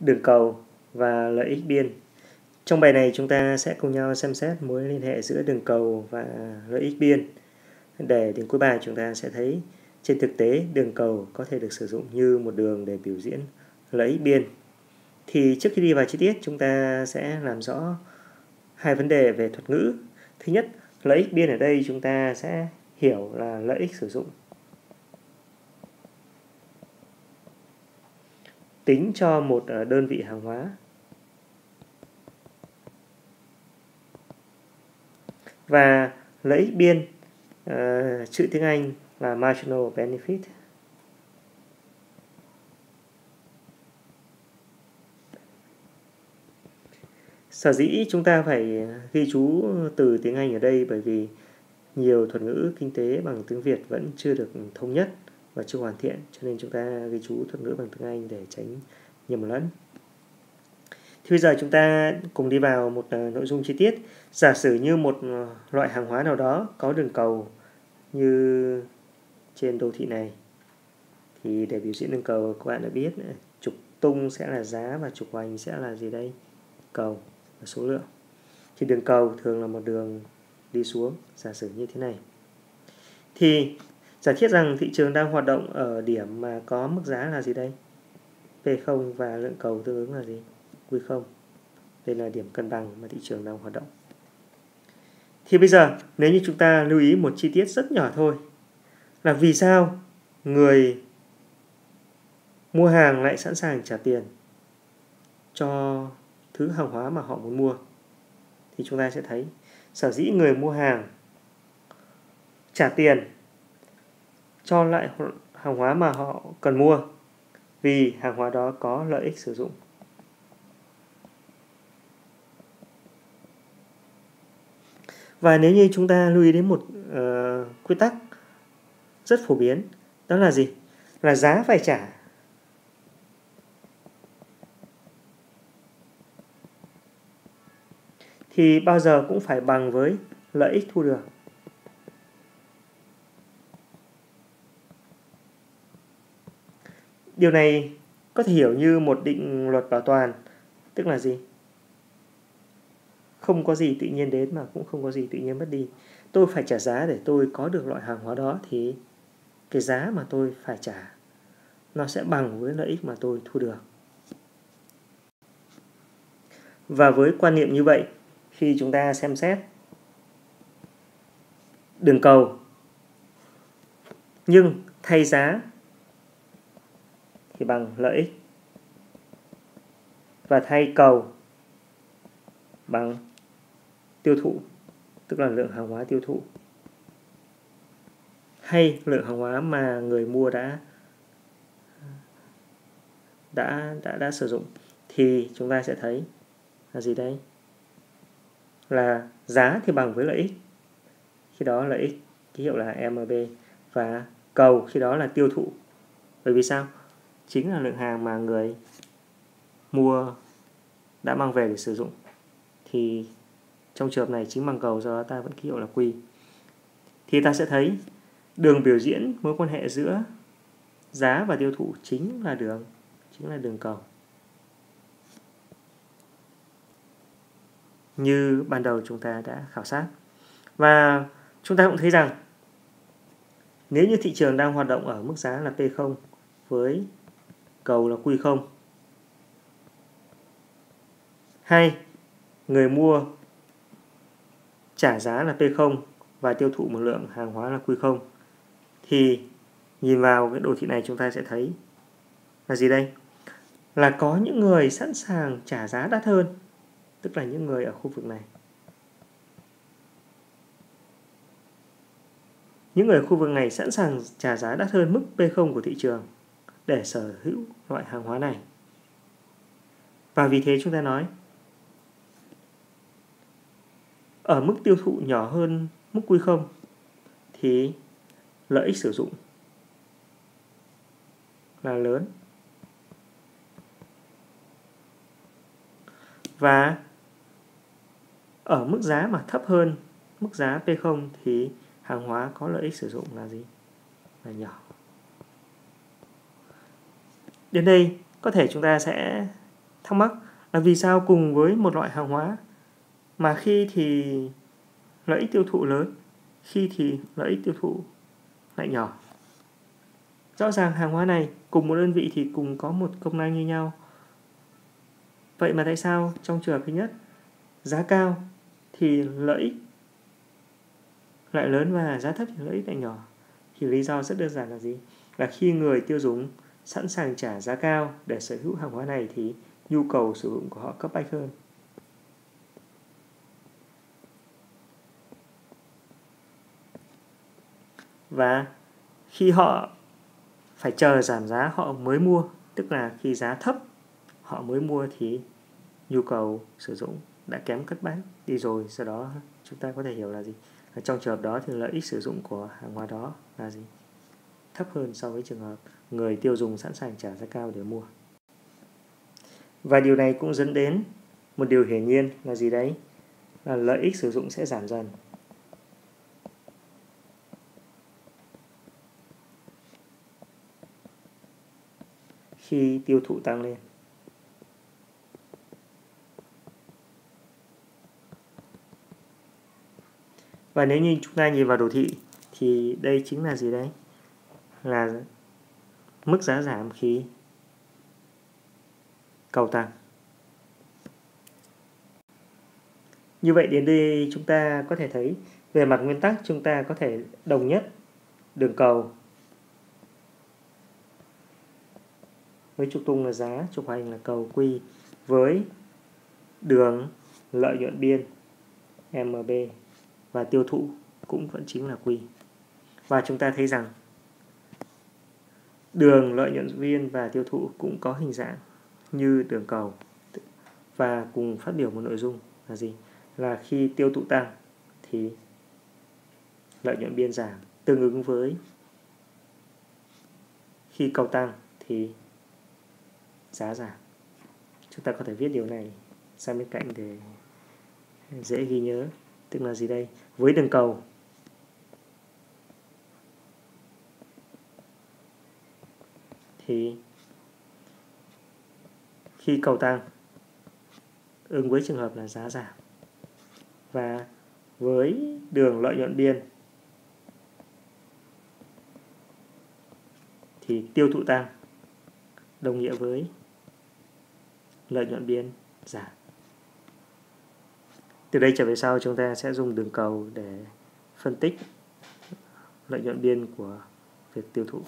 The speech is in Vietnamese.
đường cầu và lợi ích biên. Trong bài này chúng ta sẽ cùng nhau xem xét mối liên hệ giữa đường cầu và lợi ích biên. Để đến cuối bài chúng ta sẽ thấy trên thực tế đường cầu có thể được sử dụng như một đường để biểu diễn lợi ích biên. Thì trước khi đi vào chi tiết chúng ta sẽ làm rõ hai vấn đề về thuật ngữ. Thứ nhất, lợi ích biên ở đây chúng ta sẽ hiểu là lợi ích sử dụng tính cho một ờ, đơn vị hàng hóa. Và lợi ích biên uh, chữ tiếng Anh là marginal benefit. Sở dĩ chúng ta phải ghi chú từ tiếng Anh ở đây bởi vì nhiều thuật ngữ kinh tế bằng tiếng Việt vẫn chưa được thống nhất và chưa hoàn thiện cho nên chúng ta ghi chú thuật ngữ bằng tiếng Anh để tránh nhầm lẫn. Thì bây giờ chúng ta cùng đi vào một à, nội dung chi tiết. Giả sử như một à, loại hàng hóa nào đó có đường cầu như trên đô thị này thì để biểu diễn đường cầu các bạn đã biết à, trục tung sẽ là giá và trục hoành sẽ là gì đây? Cầu và số lượng. Thì đường cầu thường là một đường đi xuống, giả sử như thế này. Thì giả thiết rằng thị trường đang hoạt động ở điểm mà có mức giá là gì đây? P0 và lượng cầu tương ứng là gì? Q0. Đây là điểm cân bằng mà thị trường đang hoạt động. Thì bây giờ, nếu như chúng ta lưu ý một chi tiết rất nhỏ thôi, là vì sao người mua hàng lại sẵn sàng trả tiền cho thứ hàng hóa mà họ muốn mua thì chúng ta sẽ thấy, sở dĩ người mua hàng trả tiền cho lại hàng hóa mà họ cần mua vì hàng hóa đó có lợi ích sử dụng. Và nếu như chúng ta lưu ý đến một uh, quy tắc rất phổ biến, đó là gì? Là giá phải trả. Thì bao giờ cũng phải bằng với lợi ích thu được. Điều này có thể hiểu như một định luật bảo toàn, tức là gì? Không có gì tự nhiên đến mà cũng không có gì tự nhiên mất đi. Tôi phải trả giá để tôi có được loại hàng hóa đó thì cái giá mà tôi phải trả nó sẽ bằng với lợi ích mà tôi thu được. Và với quan niệm như vậy, khi chúng ta xem xét đường cầu nhưng thay giá thì bằng lợi ích. Và thay cầu bằng tiêu thụ, tức là lượng hàng hóa tiêu thụ. Hay lượng hàng hóa mà người mua đã đã đã đã sử dụng thì chúng ta sẽ thấy là gì đây? Là giá thì bằng với lợi ích. Khi đó lợi ích ký hiệu là MB và cầu khi đó là tiêu thụ. Bởi vì sao? Chính là lượng hàng mà người mua đã mang về để sử dụng. Thì trong trường hợp này chính bằng cầu do đó ta vẫn ký hiệu là quy thì ta sẽ thấy đường biểu diễn mối quan hệ giữa giá và tiêu thụ chính là đường, chính là đường cầu. Như ban đầu chúng ta đã khảo sát. Và chúng ta cũng thấy rằng, nếu như thị trường đang hoạt động ở mức giá là P0 với cầu là Q0. Hai, người mua trả giá là P0 và tiêu thụ một lượng hàng hóa là Q0 thì nhìn vào cái đồ thị này chúng ta sẽ thấy là gì đây? Là có những người sẵn sàng trả giá đắt hơn, tức là những người ở khu vực này. Những người ở khu vực này sẵn sàng trả giá đắt hơn mức P0 của thị trường để sở hữu loại hàng hóa này. Và vì thế chúng ta nói, ở mức tiêu thụ nhỏ hơn mức quy không thì lợi ích sử dụng là lớn. Và ở mức giá mà thấp hơn mức giá P0 thì hàng hóa có lợi ích sử dụng là gì? Là nhỏ. Đến đây có thể chúng ta sẽ thắc mắc là vì sao cùng với một loại hàng hóa mà khi thì lợi ích tiêu thụ lớn, khi thì lợi ích tiêu thụ lại nhỏ. Rõ ràng hàng hóa này cùng một đơn vị thì cùng có một công năng như nhau. Vậy mà tại sao trong trường hợp thứ nhất giá cao thì lợi ích lại lớn và giá thấp thì lợi ích lại nhỏ? Thì lý do rất đơn giản là gì? Là khi người tiêu dùng sẵn sàng trả giá cao để sở hữu hàng hóa này thì nhu cầu sử dụng của họ cấp bách hơn. Và khi họ phải chờ giảm giá họ mới mua, tức là khi giá thấp họ mới mua thì nhu cầu sử dụng đã kém cất bách đi rồi, sau đó chúng ta có thể hiểu là gì? Trong trường hợp đó thì lợi ích sử dụng của hàng hóa đó là gì? Thấp hơn so với trường hợp người tiêu dùng sẵn sàng trả giá cao để mua. Và điều này cũng dẫn đến một điều hiển nhiên là gì đấy? Là lợi ích sử dụng sẽ giảm dần. Khi tiêu thụ tăng lên. Và nếu như chúng ta nhìn vào đồ thị thì đây chính là gì đấy? Là mức giá giảm khi cầu tăng. Như vậy đến đây chúng ta có thể thấy về mặt nguyên tắc chúng ta có thể đồng nhất đường cầu với trục tung là giá, trục hành là cầu quy với đường lợi nhuận biên MB và tiêu thụ cũng vẫn chính là quy. Và chúng ta thấy rằng đường lợi nhuận viên và tiêu thụ cũng có hình dạng như đường cầu và cùng phát biểu một nội dung là gì? Là khi tiêu thụ tăng thì lợi nhuận biên giảm tương ứng với khi cầu tăng thì giá giảm. Chúng ta có thể viết điều này sang bên cạnh để dễ ghi nhớ. Tức là gì đây? Với đường cầu thì khi cầu tăng, ứng với trường hợp là giá giảm và với đường lợi nhuận biên thì tiêu thụ tăng, đồng nghĩa với lợi nhuận biên giảm. Từ đây trở về sau, chúng ta sẽ dùng đường cầu để phân tích lợi nhuận biên của việc tiêu thụ.